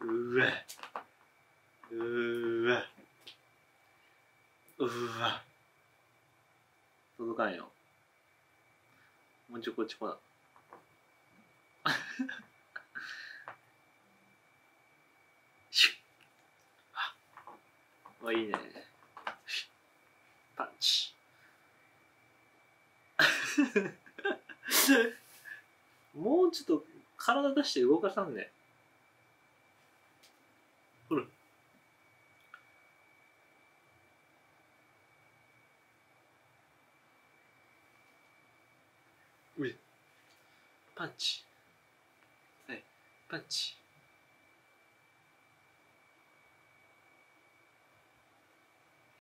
うわ。うわ。うわ。届かんよ。もうちょこちょこだシュッ。あ。あいいね。パンチ。もうちょっと体出して動かさんね。ほら。うい。パンチ。はい。パンチ。